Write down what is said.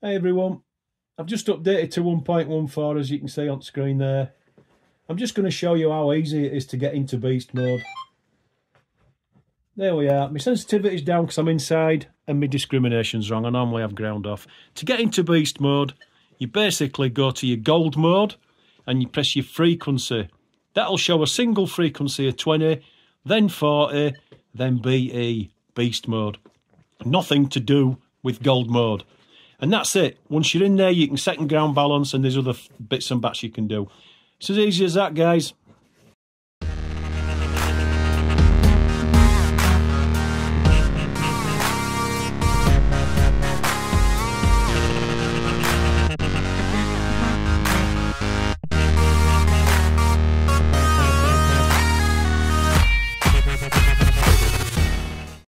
Hey everyone, I've just updated to 1.14 as you can see on screen there. I'm just going to show you how easy it is to get into beast mode. There we are. My sensitivity's down because I'm inside and my discrimination's wrong. I normally have ground off. To get into beast mode, you basically go to your gold mode and you press your frequency. That'll show a single frequency of 20, then 40, then BE, beast mode. Nothing to do with gold mode. And that's it. Once you're in there, you can second ground balance and there's other bits and bats you can do. It's as easy as that, guys.